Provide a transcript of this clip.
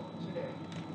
today.